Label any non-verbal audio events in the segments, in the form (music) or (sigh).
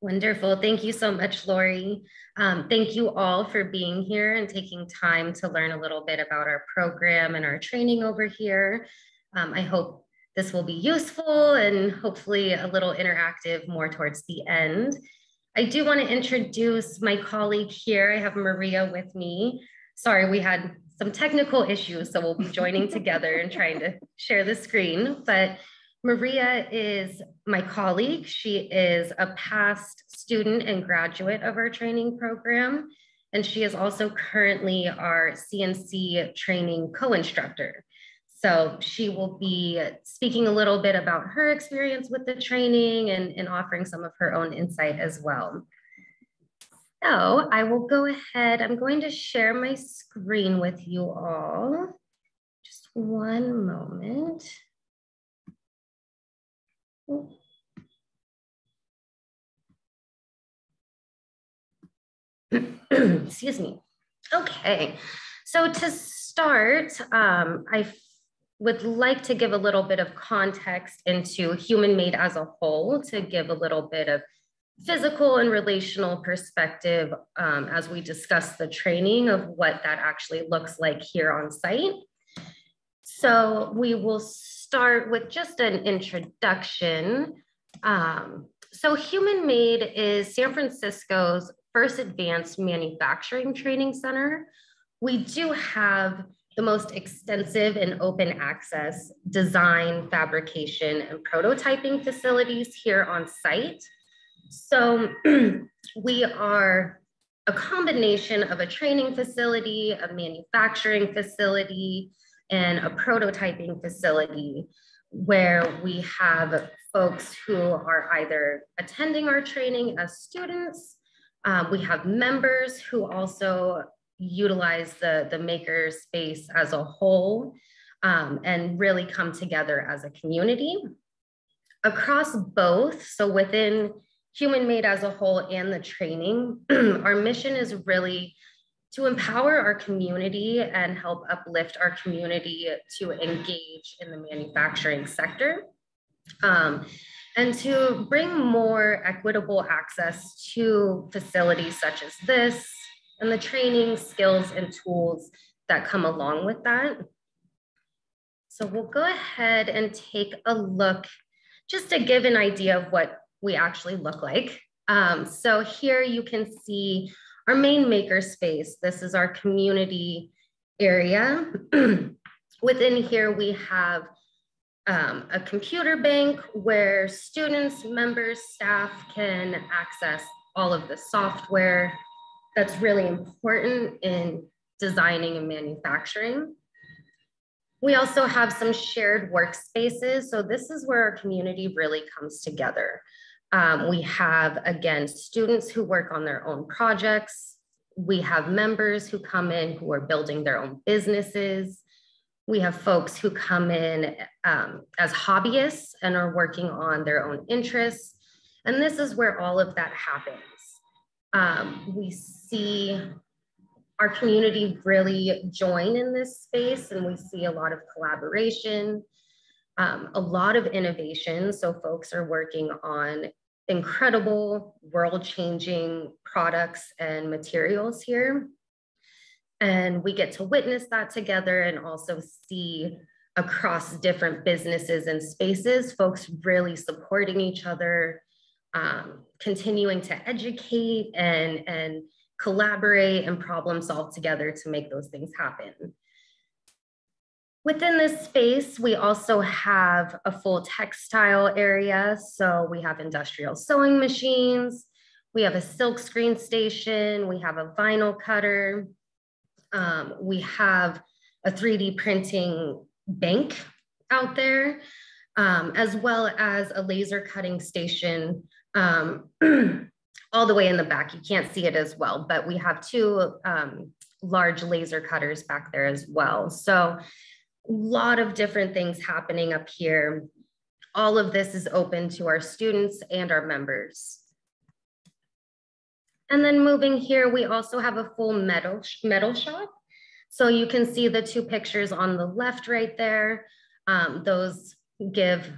Wonderful. Thank you so much, Lori. Um, thank you all for being here and taking time to learn a little bit about our program and our training over here. Um, I hope this will be useful and hopefully a little interactive more towards the end. I do want to introduce my colleague here. I have Maria with me. Sorry, we had some technical issues, so we'll be joining together and trying to share the screen. But Maria is my colleague. She is a past student and graduate of our training program. And she is also currently our CNC training co-instructor. So she will be speaking a little bit about her experience with the training and, and offering some of her own insight as well. So I will go ahead, I'm going to share my screen with you all. Just one moment. (clears throat) Excuse me. Okay, so to start, um, I would like to give a little bit of context into human made as a whole to give a little bit of physical and relational perspective um, as we discuss the training of what that actually looks like here on site. So we will start with just an introduction. Um, so Human Made is San Francisco's first advanced manufacturing training center. We do have the most extensive and open access design, fabrication, and prototyping facilities here on site. So (clears throat) we are a combination of a training facility, a manufacturing facility, and a prototyping facility where we have folks who are either attending our training as students, um, we have members who also utilize the, the maker space as a whole um, and really come together as a community. Across both, so within Human Made as a whole and the training, (clears throat) our mission is really to empower our community and help uplift our community to engage in the manufacturing sector. Um, and to bring more equitable access to facilities such as this, and the training, skills, and tools that come along with that. So we'll go ahead and take a look just to give an idea of what we actually look like. Um, so here you can see our main maker space. This is our community area. (clears throat) Within here, we have um, a computer bank where students, members, staff can access all of the software that's really important in designing and manufacturing. We also have some shared workspaces. So this is where our community really comes together. Um, we have, again, students who work on their own projects. We have members who come in who are building their own businesses. We have folks who come in um, as hobbyists and are working on their own interests. And this is where all of that happens. Um, we see our community really join in this space and we see a lot of collaboration, um, a lot of innovation. So folks are working on incredible world-changing products and materials here. And we get to witness that together and also see across different businesses and spaces, folks really supporting each other, um, continuing to educate and, and collaborate and problem solve together to make those things happen. Within this space, we also have a full textile area. So we have industrial sewing machines, we have a silk screen station, we have a vinyl cutter, um, we have a 3D printing bank out there, um, as well as a laser cutting station um, (clears throat) all the way in the back. You can't see it as well, but we have two um, large laser cutters back there as well. So lot of different things happening up here. All of this is open to our students and our members. And then moving here, we also have a full metal, metal shop. So you can see the two pictures on the left right there. Um, those give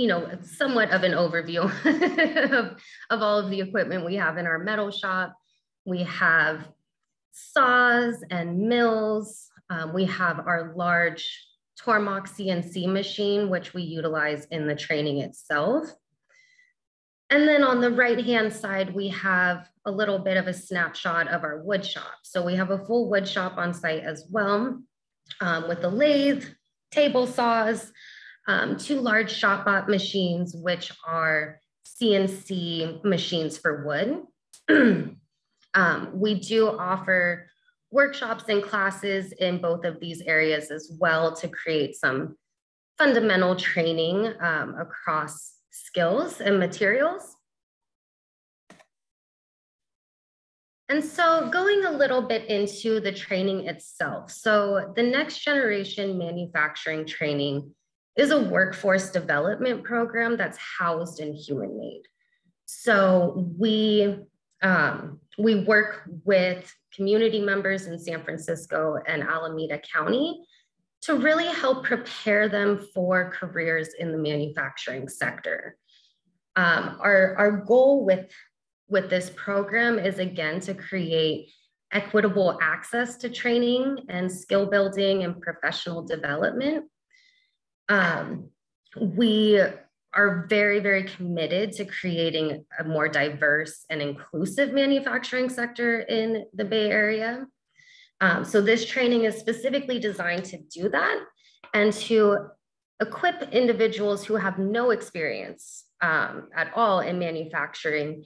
you know, somewhat of an overview (laughs) of, of all of the equipment we have in our metal shop. We have saws and mills. Um, we have our large Tormach CNC machine, which we utilize in the training itself. And then on the right-hand side, we have a little bit of a snapshot of our wood shop. So we have a full wood shop on site as well um, with the lathe, table saws, um, two large ShopBot machines, which are CNC machines for wood. (clears throat) um, we do offer workshops and classes in both of these areas as well to create some fundamental training um, across skills and materials. And so going a little bit into the training itself. So the next generation manufacturing training is a workforce development program that's housed in Human Made. So we, um, we work with community members in San Francisco and Alameda County to really help prepare them for careers in the manufacturing sector. Um, our, our goal with, with this program is again to create equitable access to training and skill building and professional development. Um, we are very, very committed to creating a more diverse and inclusive manufacturing sector in the Bay Area. Um, so this training is specifically designed to do that and to equip individuals who have no experience um, at all in manufacturing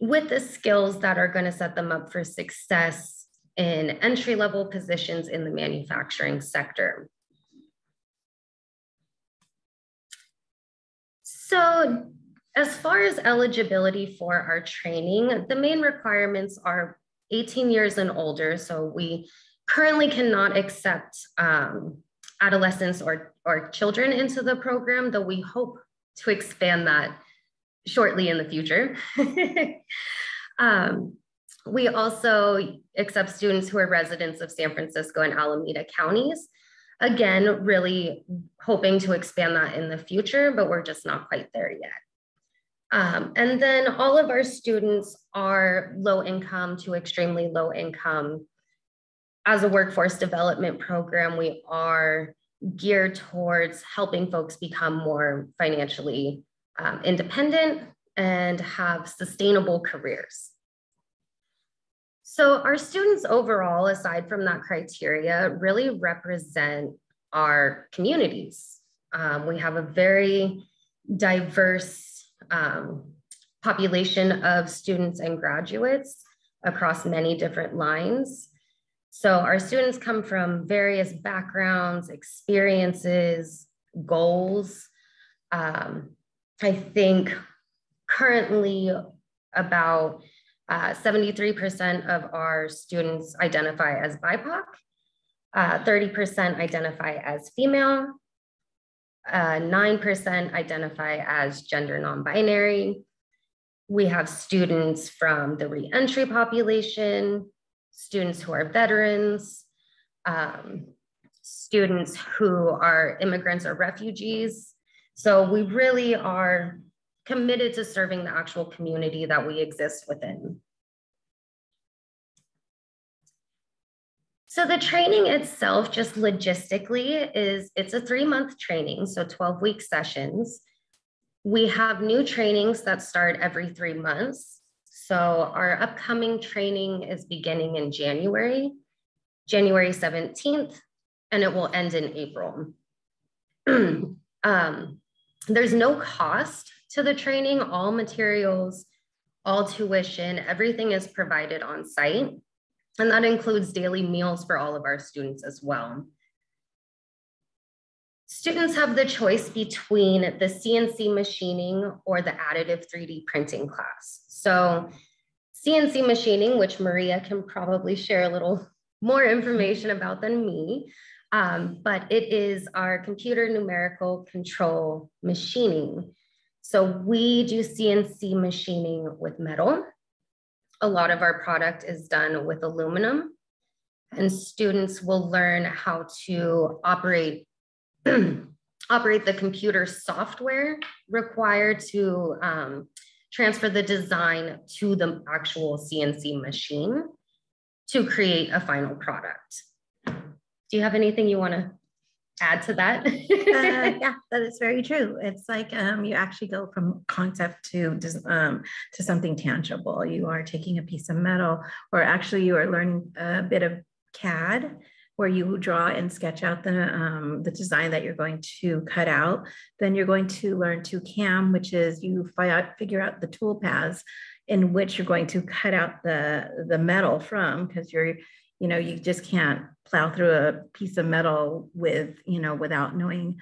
with the skills that are going to set them up for success in entry level positions in the manufacturing sector. So as far as eligibility for our training, the main requirements are 18 years and older. So we currently cannot accept um, adolescents or, or children into the program, though we hope to expand that shortly in the future. (laughs) um, we also accept students who are residents of San Francisco and Alameda counties. Again, really hoping to expand that in the future, but we're just not quite there yet. Um, and then all of our students are low income to extremely low income. As a workforce development program, we are geared towards helping folks become more financially um, independent and have sustainable careers. So our students overall, aside from that criteria, really represent our communities. Um, we have a very diverse um, population of students and graduates across many different lines. So our students come from various backgrounds, experiences, goals. Um, I think currently about 73% uh, of our students identify as BIPOC, 30% uh, identify as female, 9% uh, identify as gender non-binary. We have students from the reentry population, students who are veterans, um, students who are immigrants or refugees. So we really are committed to serving the actual community that we exist within. So the training itself, just logistically, is it's a three month training, so 12 week sessions. We have new trainings that start every three months. So our upcoming training is beginning in January, January 17th, and it will end in April. (clears throat) um, there's no cost to the training, all materials, all tuition, everything is provided on site. And that includes daily meals for all of our students as well. Students have the choice between the CNC machining or the additive 3D printing class. So CNC machining, which Maria can probably share a little more information about than me, um, but it is our computer numerical control machining. So we do CNC machining with metal a lot of our product is done with aluminum and students will learn how to operate (clears throat) operate the computer software required to um, transfer the design to the actual CNC machine to create a final product. Do you have anything you want to add to that? uh, (laughs) yeah, that is very true. It's like um, you actually go from concept to um, to something tangible. You are taking a piece of metal, or actually you are learning a bit of CAD where you draw and sketch out the, um, the design that you're going to cut out. Then you're going to learn to CAM, which is you figure out the tool paths in which you're going to cut out the, the metal from because you're, you know, you just can't plow through a piece of metal with, you know, without knowing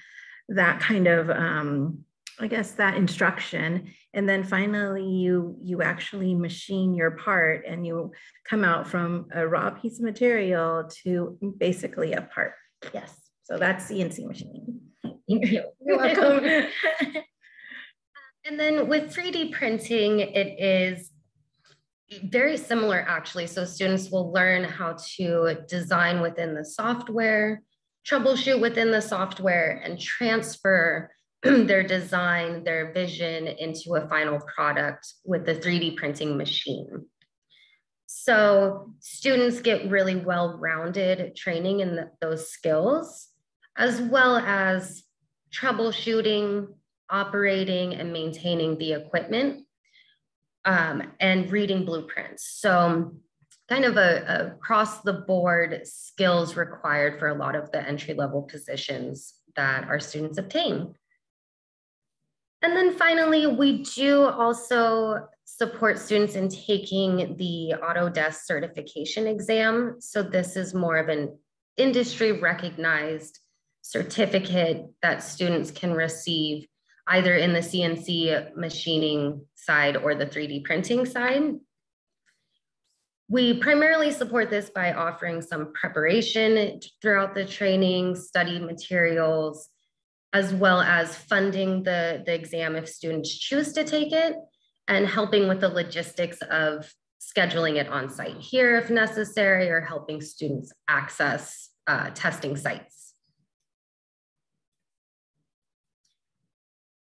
that kind of um, I guess that instruction. And then finally you you actually machine your part and you come out from a raw piece of material to basically a part. Yes. So that's CNC machining. Thank (laughs) you. You're welcome. (laughs) and then with 3D printing, it is very similar actually. So students will learn how to design within the software, troubleshoot within the software, and transfer (clears throat) their design, their vision into a final product with the 3D printing machine. So students get really well-rounded training in the, those skills, as well as troubleshooting, operating, and maintaining the equipment, um, and reading blueprints. So kind of a, a across the board skills required for a lot of the entry level positions that our students obtain. And then finally, we do also support students in taking the Autodesk certification exam. So this is more of an industry recognized certificate that students can receive either in the CNC machining side or the 3D printing side. We primarily support this by offering some preparation throughout the training, study materials, as well as funding the, the exam if students choose to take it and helping with the logistics of scheduling it on site here if necessary or helping students access uh, testing sites.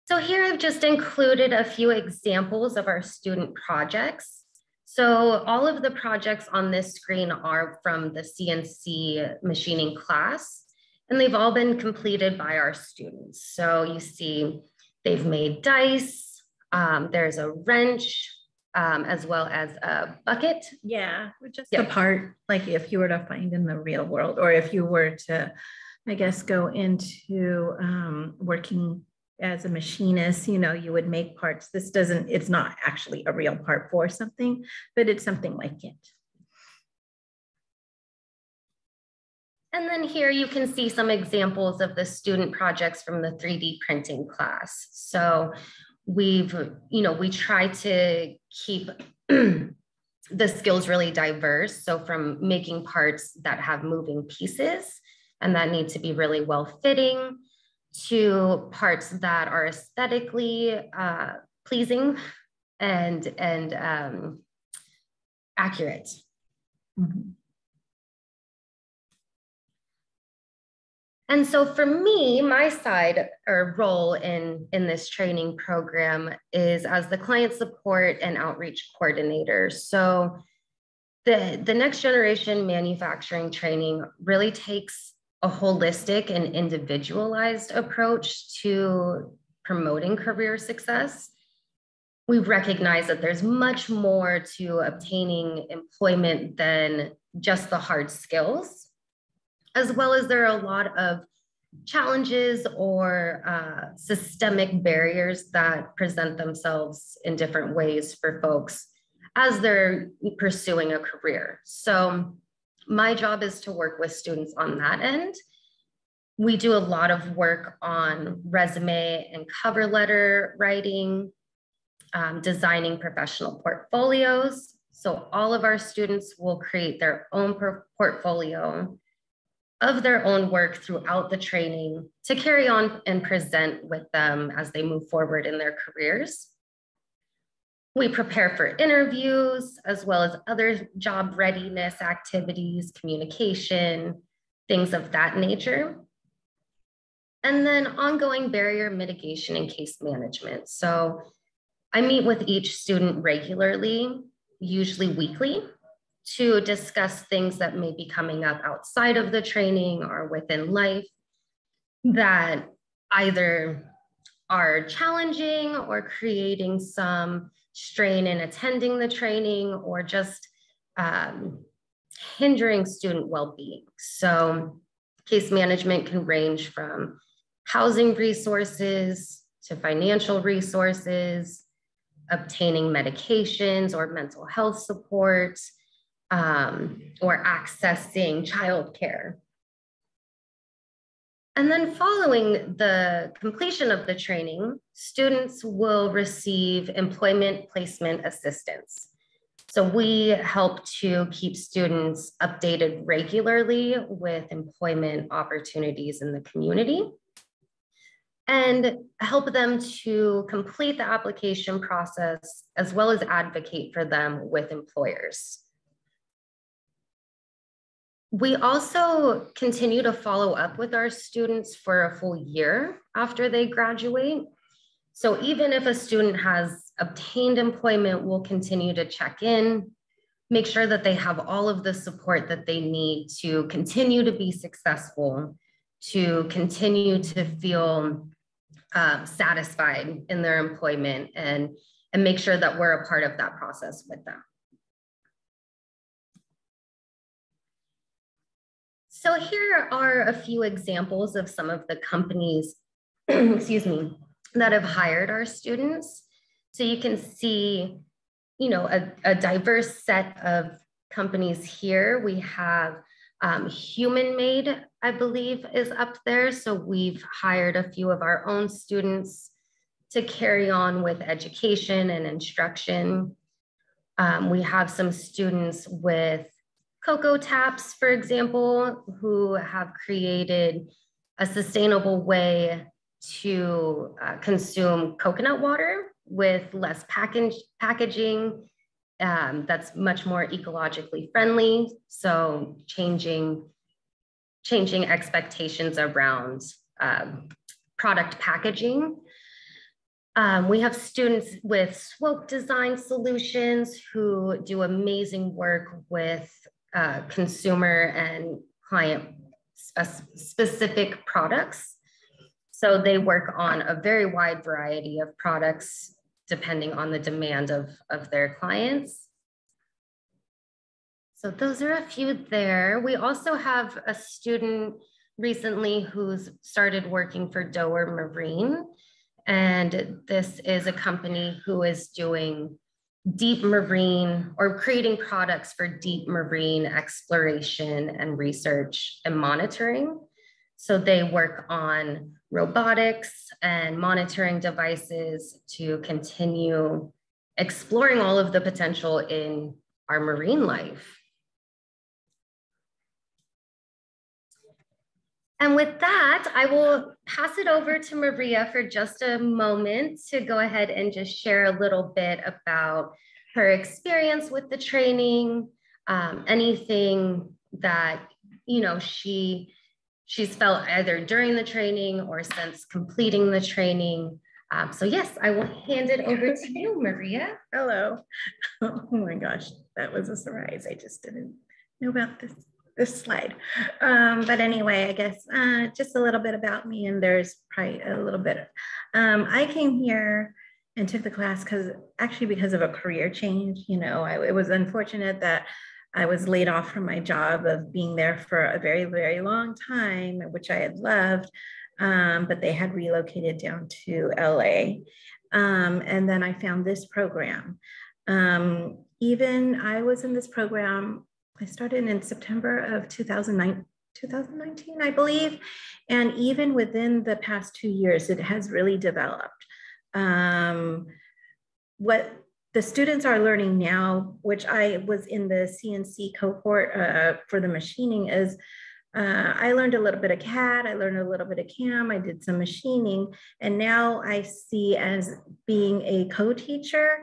So here I've just included a few examples of our student projects. So all of the projects on this screen are from the CNC machining class and they've all been completed by our students. So you see they've made dice, um, there's a wrench, um, as well as a bucket. Yeah, just yep. the part, like if you were to find in the real world, or if you were to, I guess, go into um, working as a machinist, you know, you would make parts. This doesn't, it's not actually a real part for something, but it's something like it. And then here you can see some examples of the student projects from the 3D printing class. So we've, you know, we try to keep (clears throat) the skills really diverse. So from making parts that have moving pieces and that need to be really well fitting to parts that are aesthetically uh, pleasing and, and um, accurate. Mm -hmm. And so for me, my side or role in, in this training program is as the client support and outreach coordinator. So the, the next generation manufacturing training really takes a holistic and individualized approach to promoting career success. We recognize that there's much more to obtaining employment than just the hard skills as well as there are a lot of challenges or uh, systemic barriers that present themselves in different ways for folks as they're pursuing a career. So my job is to work with students on that end. We do a lot of work on resume and cover letter writing, um, designing professional portfolios. So all of our students will create their own portfolio of their own work throughout the training to carry on and present with them as they move forward in their careers. We prepare for interviews as well as other job readiness activities, communication, things of that nature. And then ongoing barrier mitigation and case management. So I meet with each student regularly, usually weekly, to discuss things that may be coming up outside of the training or within life that either are challenging or creating some strain in attending the training or just um, hindering student well-being. So case management can range from housing resources to financial resources, obtaining medications or mental health support, um, or accessing childcare. And then following the completion of the training, students will receive employment placement assistance. So we help to keep students updated regularly with employment opportunities in the community and help them to complete the application process as well as advocate for them with employers. We also continue to follow up with our students for a full year after they graduate. So even if a student has obtained employment, we'll continue to check in, make sure that they have all of the support that they need to continue to be successful, to continue to feel um, satisfied in their employment and, and make sure that we're a part of that process with them. So here are a few examples of some of the companies, (clears throat) excuse me, that have hired our students. So you can see, you know, a, a diverse set of companies here. We have um, Human Made, I believe, is up there. So we've hired a few of our own students to carry on with education and instruction. Um, we have some students with CocoTaps, for example, who have created a sustainable way to uh, consume coconut water with less package, packaging um, that's much more ecologically friendly. So changing, changing expectations around um, product packaging. Um, we have students with Swope Design Solutions who do amazing work with uh, consumer and client specific products. So they work on a very wide variety of products depending on the demand of, of their clients. So those are a few there. We also have a student recently who's started working for Doer Marine. And this is a company who is doing deep marine or creating products for deep marine exploration and research and monitoring. So they work on robotics and monitoring devices to continue exploring all of the potential in our marine life. And with that, I will pass it over to Maria for just a moment to go ahead and just share a little bit about her experience with the training, um, anything that, you know, she she's felt either during the training or since completing the training. Um, so yes, I will hand it over to you, Maria. Hello. (laughs) Oh my gosh, that was a surprise. I just didn't know about this this slide. Um, but anyway, I guess uh, just a little bit about me and there's probably a little bit. Um, I came here and took the class because actually because of a career change, you know, I, it was unfortunate that I was laid off from my job of being there for a very, very long time, which I had loved, um, but they had relocated down to LA. Um, and then I found this program. Um, even I was in this program, I started in September of 2009, 2019, I believe. And even within the past two years, it has really developed. Um, what the students are learning now, which I was in the CNC cohort uh, for the machining, is uh, I learned a little bit of CAD, I learned a little bit of CAM, I did some machining, and now I see as being a co-teacher,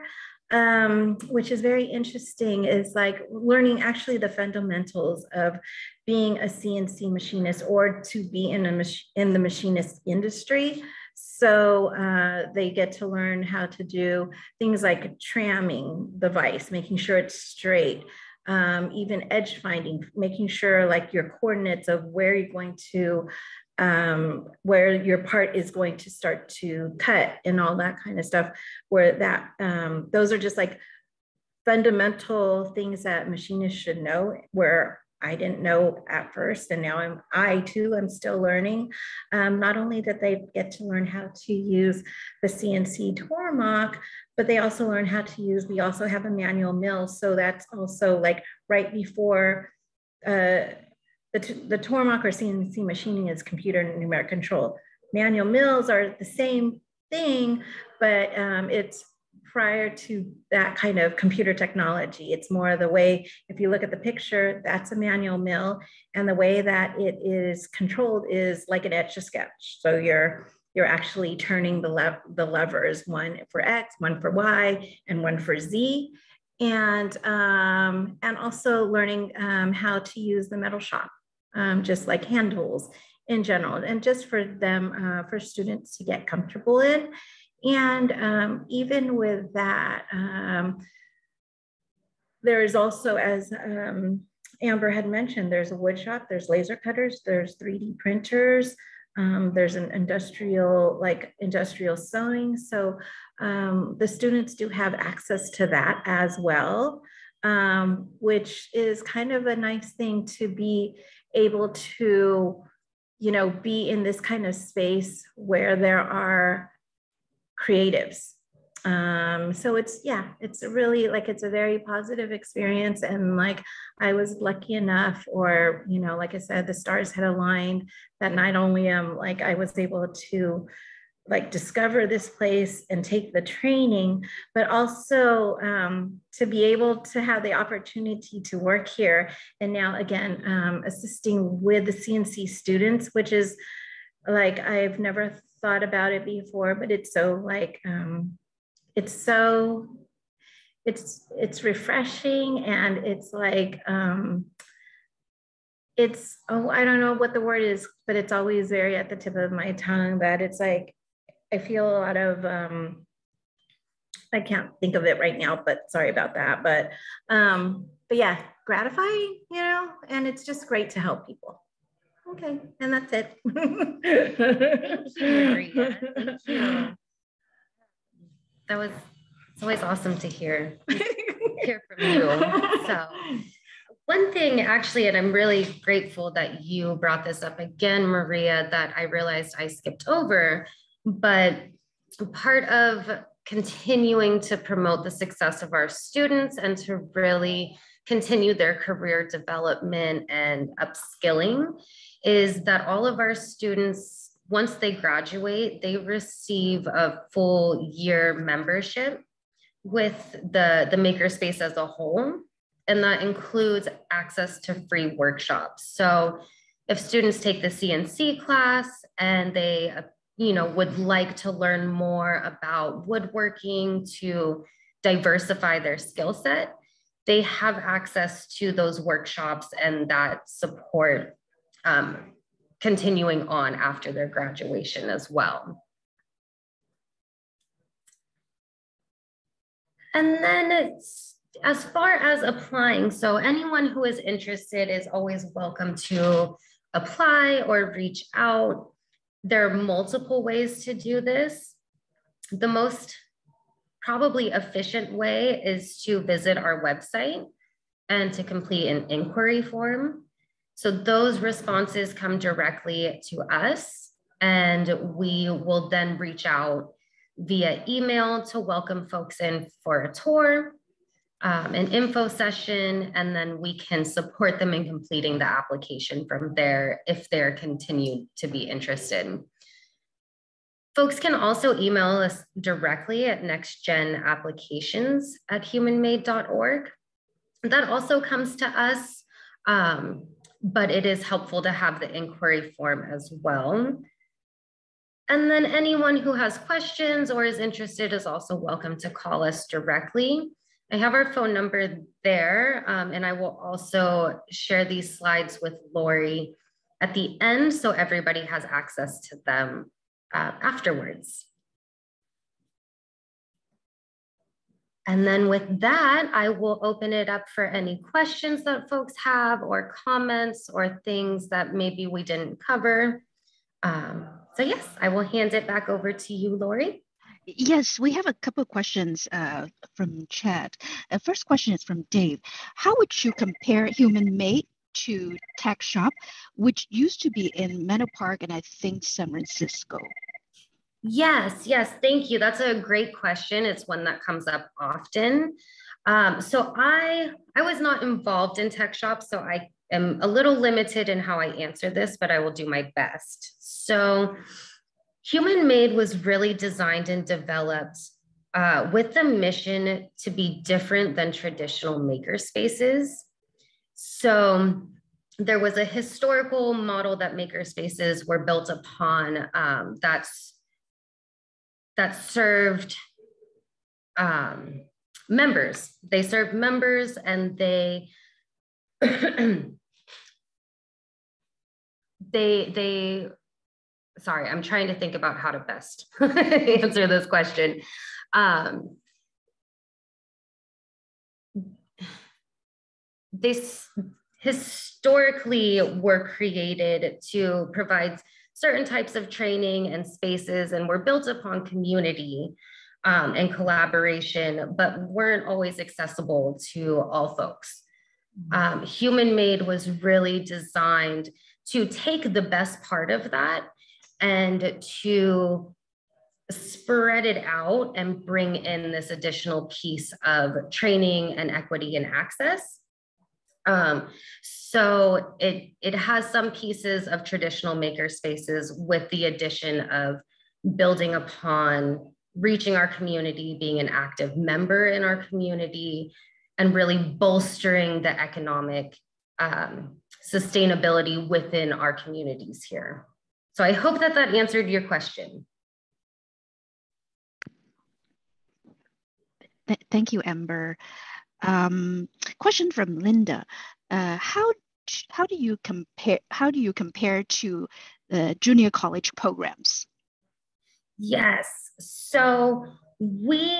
um, which is very interesting, is like learning actually the fundamentals of being a CNC machinist or to be in a mach- in the machinist industry. So uh, they get to learn how to do things like tramming the vise, making sure it's straight, um, even edge finding, making sure like your coordinates of where you're going to um, where your part is going to start to cut and all that kind of stuff, where that, um, those are just like fundamental things that machinists should know where I didn't know at first, and now I'm I too am still learning. Um, not only that they get to learn how to use the CNC Tormach, but they also learn how to use. We also have a manual mill, so that's also like right before uh, the, the Tormach or CNC machining is computer numeric control. Manual mills are the same thing, but um, it's prior to that kind of computer technology. It's more the way, if you look at the picture, that's a manual mill. And the way that it is controlled is like an etch a sketch. So you're you're actually turning the, lev the levers, one for X, one for Y, and one for Z. And, um, and also learning um, how to use the metal shop um, just like handles in general, and just for them, uh, for students to get comfortable in. And um, even with that, um, there is also, as um, Amber had mentioned, there's a wood shop, there's laser cutters, there's 3D printers, um, there's an industrial, like industrial sewing. So um, the students do have access to that as well, um, which is kind of a nice thing to be able to, you know, be in this kind of space where there are creatives. Um, so it's, yeah, it's really like, it's a very positive experience. And like, I was lucky enough, or, you know, like I said, the stars had aligned that not only am like, I was able to like discover this place and take the training, but also um, to be able to have the opportunity to work here. And now again, um, assisting with the CNC students, which is like, I've never thought about it before, but it's so like, um, it's so, it's, it's refreshing and it's like, um, it's, oh, I don't know what the word is, but it's always very at the tip of my tongue that it's like, I feel a lot of, um, I can't think of it right now, but sorry about that. But, um, but yeah, gratifying, you know, and it's just great to help people. Okay, and that's it. (laughs) That was, it's always awesome to hear, hear from you. So one thing actually, and I'm really grateful that you brought this up again, Maria, that I realized I skipped over but part of continuing to promote the success of our students and to really continue their career development and upskilling is that all of our students once they graduate they receive a full year membership with the the makerspace as a whole and that includes access to free workshops. So if students take the cnc class and they you know would like to learn more about woodworking to diversify their skill set they have access to those workshops and that support um, continuing on after their graduation as well. And then it's as far as applying so anyone who is interested is always welcome to apply or reach out there are multiple ways to do this. The most probably efficient way is to visit our website and to complete an inquiry form. So those responses come directly to us and we will then reach out via email to welcome folks in for a tour um, an info session, and then we can support them in completing the application from there if they're continued to be interested. Folks can also email us directly at nextgenapplications at humanmade.org. That also comes to us, um, but it is helpful to have the inquiry form as well. and then anyone who has questions or is interested is also welcome to call us directly. I have our phone number there, um, and I will also share these slides with Lori at the end so everybody has access to them uh, afterwards. And then with that, I will open it up for any questions that folks have or comments or things that maybe we didn't cover. Um, so yes, I will hand it back over to you, Lori. Yes, we have a couple of questions uh, from chat. The first question is from Dave. How would you compare Human Made to TechShop, which used to be in Menlo Park and I think San Francisco? Yes, yes, thank you. That's a great question. It's one that comes up often. Um, so I I was not involved in TechShop, so I am a little limited in how I answer this, but I will do my best. So Human Made was really designed and developed uh, with the mission to be different than traditional maker spaces. So there was a historical model that maker spaces were built upon um, that's that served um, members. They served members and they (clears throat) they they sorry, I'm trying to think about how to best (laughs) answer this question. Um, this historically were created to provide certain types of training and spaces and were built upon community um, and collaboration, but weren't always accessible to all folks. Mm-hmm. Um, Human Made was really designed to take the best part of that and to spread it out and bring in this additional piece of training and equity and access. Um, so it, it has some pieces of traditional maker spaces with the addition of building upon reaching our community, being an active member in our community, and really bolstering the economic um, sustainability within our communities here. So I hope that that answered your question. Thank you, Amber. Um, question from Linda. Uh, how how do you compare how do you compare to the junior college programs? Yes. So we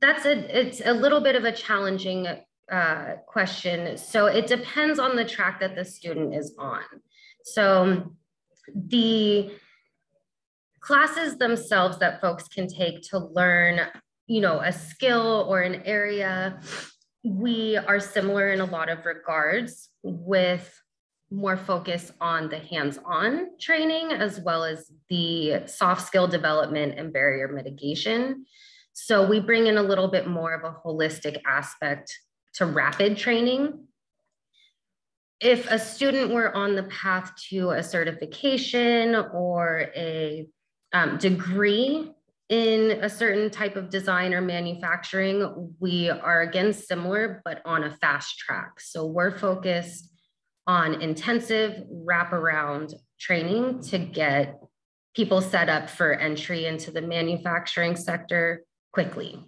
that's a it's a little bit of a challenging uh, question. So it depends on the track that the student is on. So the classes themselves that folks can take to learn, you know, a skill or an area we are similar in a lot of regards with more focus on the hands-on training as well as the soft skill development and barrier mitigation. So we bring in a little bit more of a holistic aspect to rapid training. If a student were on the path to a certification or a um, degree in a certain type of design or manufacturing, we are again similar, but on a fast track. So we're focused on intensive wraparound training to get people set up for entry into the manufacturing sector quickly.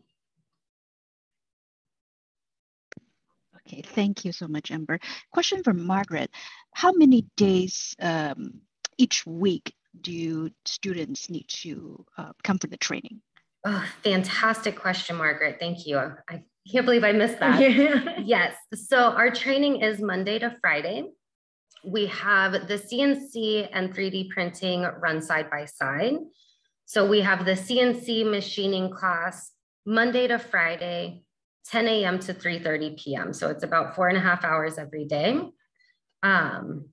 Okay, thank you so much, Amber. Question from Margaret. How many days um, each week do students need to uh, come for the training? Oh, fantastic question, Margaret. Thank you. I can't believe I missed that. (laughs) yes. So our training is Monday to Friday. We have the CNC and 3D printing run side by side. So we have the CNC machining class Monday to Friday, 10 a.m. to 3.30 p.m. So it's about four and a half hours every day. Um,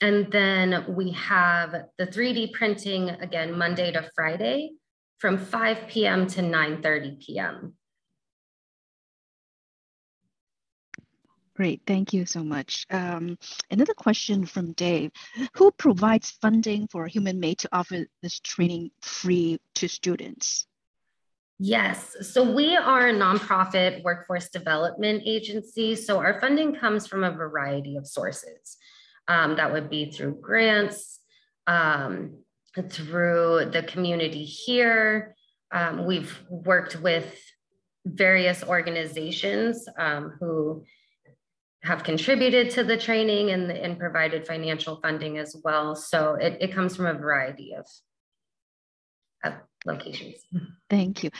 and then we have the 3D printing again, Monday to Friday from 5 p.m. to 9.30 p.m. Great, thank you so much. Um, another question from Dave. Who provides funding for Human Made to offer this training free to students? Yes, so we are a nonprofit workforce development agency. So our funding comes from a variety of sources. Um, that would be through grants, um, through the community here. Um, we've worked with various organizations um, who have contributed to the training and, and provided financial funding as well. So it, it comes from a variety of, of locations. Thank you.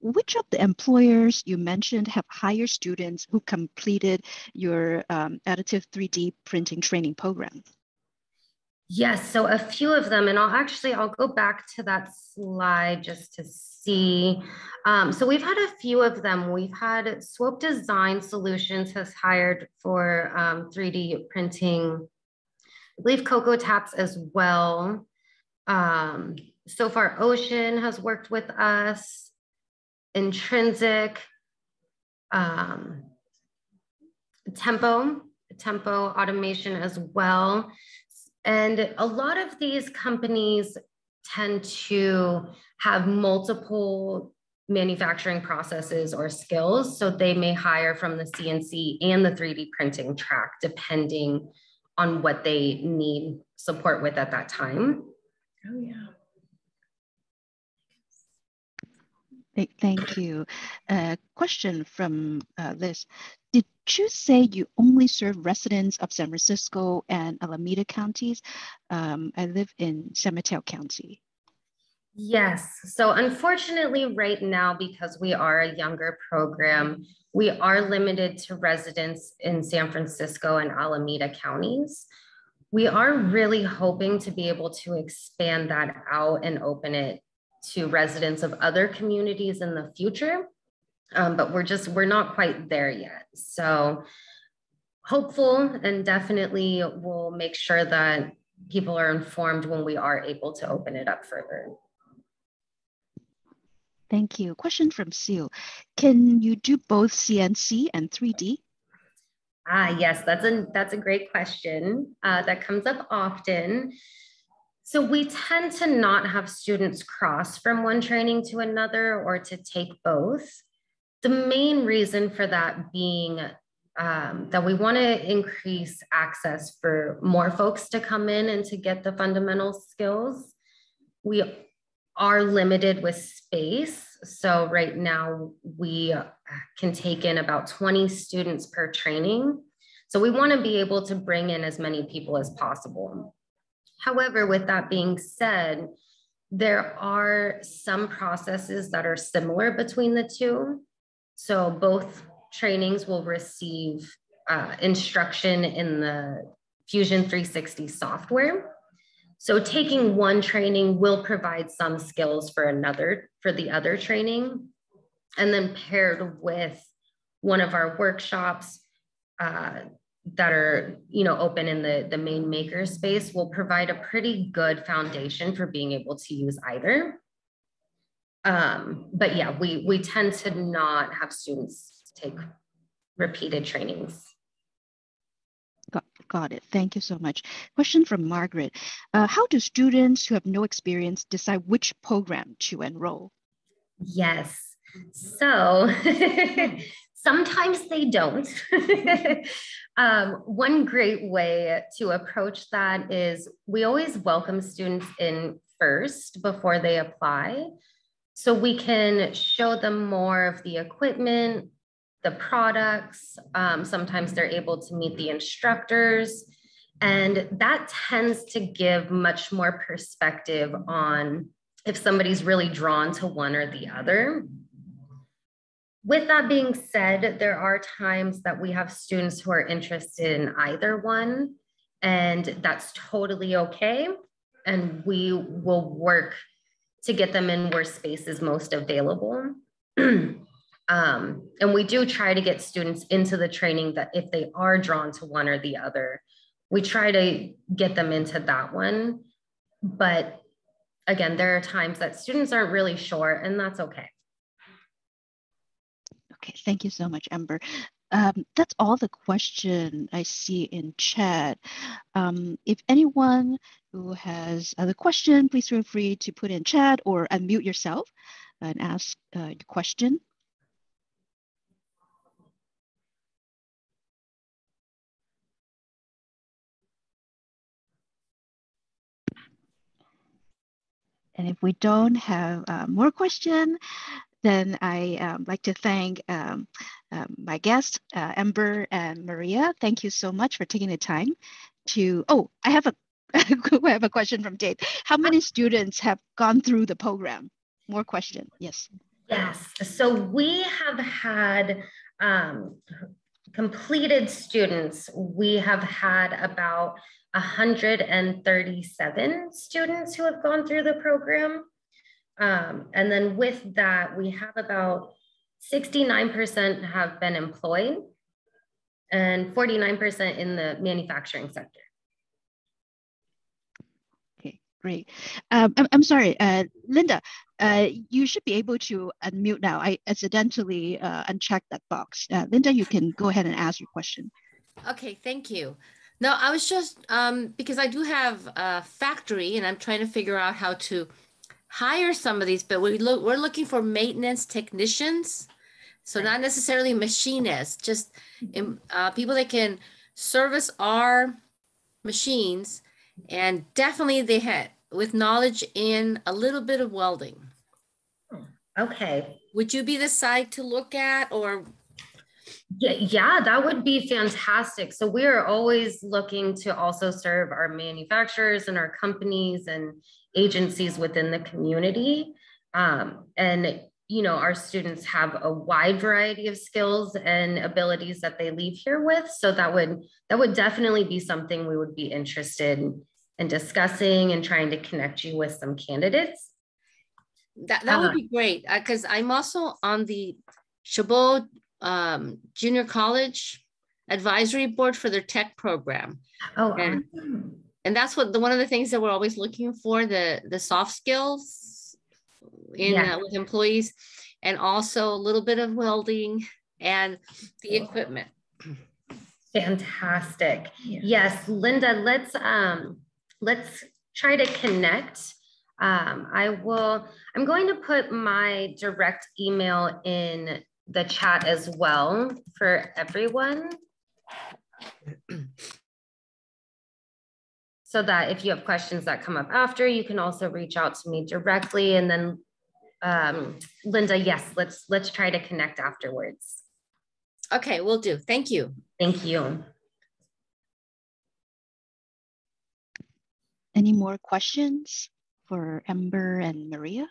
Which of the employers you mentioned have hired students who completed your um, additive 3D printing training program? Yes, so a few of them, and I'll actually, I'll go back to that slide just to see. Um, so we've had a few of them. We've had Swope Design Solutions has hired for um, 3D printing, I believe CocoTaps as well. Um, so far Ocean has worked with us, Intrinsic, um, Tempo, Tempo Automation as well. And a lot of these companies tend to have multiple manufacturing processes or skills. So they may hire from the CNC and the 3D printing track, depending on what they need support with at that time. Oh, yeah. Thank you. A question from uh, Liz. Did you say you only serve residents of San Francisco and Alameda counties? Um, I live in San Mateo County. Yes. So unfortunately, right now, because we are a younger program, we are limited to residents in San Francisco and Alameda counties. We are really hoping to be able to expand that out and open it to residents of other communities in the future. Um, but we're just, we're not quite there yet. So hopeful and definitely we'll make sure that people are informed when we are able to open it up further. Thank you. Question from Seal. Can you do both CNC and 3D? Ah, yes, that's a that's a great question uh, that comes up often. So we tend to not have students cross from one training to another or to take both. The main reason for that being um, that we want to increase access for more folks to come in and to get the fundamental skills. We are limited with space. So right now we can take in about 20 students per training. So we want to be able to bring in as many people as possible. However, with that being said, there are some processes that are similar between the two. So both trainings will receive uh, instruction in the Fusion 360 software. So taking one training will provide some skills for another, for the other training. And then paired with one of our workshops, uh, that are you know open in the the main maker space will provide a pretty good foundation for being able to use either. Um, but yeah we we tend to not have students take repeated trainings. Got, got it. Thank you so much. Question from margaret. Uh, how do students who have no experience decide which program to enroll? Yes. So (laughs) (laughs) sometimes they don't (laughs) Um, one great way to approach that is we always welcome students in first before they apply. So we can show them more of the equipment, the products. Um, sometimes they're able to meet the instructors. And that tends to give much more perspective on if somebody's really drawn to one or the other. With that being said, there are times that we have students who are interested in either one, and that's totally okay. And we will work to get them in where space is most available. (clears throat) um, and we do try to get students into the training that if they are drawn to one or the other, we try to get them into that one. But again, there are times that students aren't really sure, and that's okay. Okay, thank you so much, Amber. Um, that's all the question I see in chat. Um, if anyone who has other question, please feel free to put in chat or unmute yourself and ask uh, your question. And if we don't have uh, more question, then I um, like to thank um, um, my guests, uh, Amber and Maria. Thank you so much for taking the time to, oh, I have a, (laughs) I have a question from Dave. How many students have gone through the program? More question, yes. Yes, so we have had um, completed students, we have had about 137 students who have gone through the program. Um, and then with that, we have about 69% have been employed and 49% in the manufacturing sector. Okay, great. Um, I'm, I'm sorry, uh, Linda, uh, you should be able to unmute now. I accidentally uh, unchecked that box. Uh, Linda, you can go ahead and ask your question. Okay, thank you. No, I was just, um, because I do have a factory and I'm trying to figure out how to hire some of these, but we look, we're looking for maintenance technicians. So not necessarily machinists, just uh, people that can service our machines and definitely they had with knowledge in a little bit of welding. Okay. Would you be the site to look at or yeah, yeah, that would be fantastic. So we are always looking to also serve our manufacturers and our companies and agencies within the community. Um, and you know, our students have a wide variety of skills and abilities that they leave here with. So that would that would definitely be something we would be interested in discussing and trying to connect you with some candidates. That that would uh, be great because uh, I'm also on the Chabot um, Junior College advisory board for their tech program. Oh, and, and that's what the one of the things that we're always looking for the the soft skills in yeah. uh, with employees, and also a little bit of welding and the equipment. Fantastic. Yeah. Yes, Linda. Let's um let's try to connect. Um, I will. I'm going to put my direct email in the chat as well for everyone. (clears throat) so that if you have questions that come up after, you can also reach out to me directly. And then um, Linda, yes, let's let's try to connect afterwards. Okay, we'll do. Thank you. Thank you. Any more questions for Amber and Maria?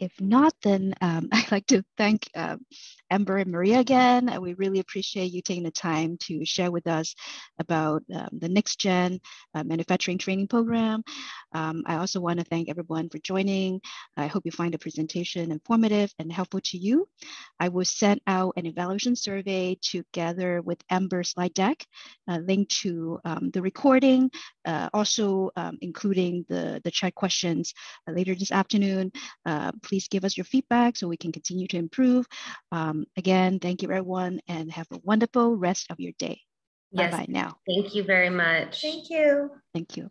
If not, then um, (laughs) I'd like to thank um, Amber and Maria again. We really appreciate you taking the time to share with us about um, the Next Gen uh, Manufacturing Training Program. Um, I also want to thank everyone for joining. I hope you find the presentation informative and helpful to you. I will send out an evaluation survey together with Amber's slide deck, uh, link to um, the recording, uh, also um, including the, the chat questions uh, later this afternoon. Uh, please give us your feedback so we can continue to improve. Um, again, thank you everyone and have a wonderful rest of your day. Yes. Bye bye now. Thank you very much. Thank you. Thank you.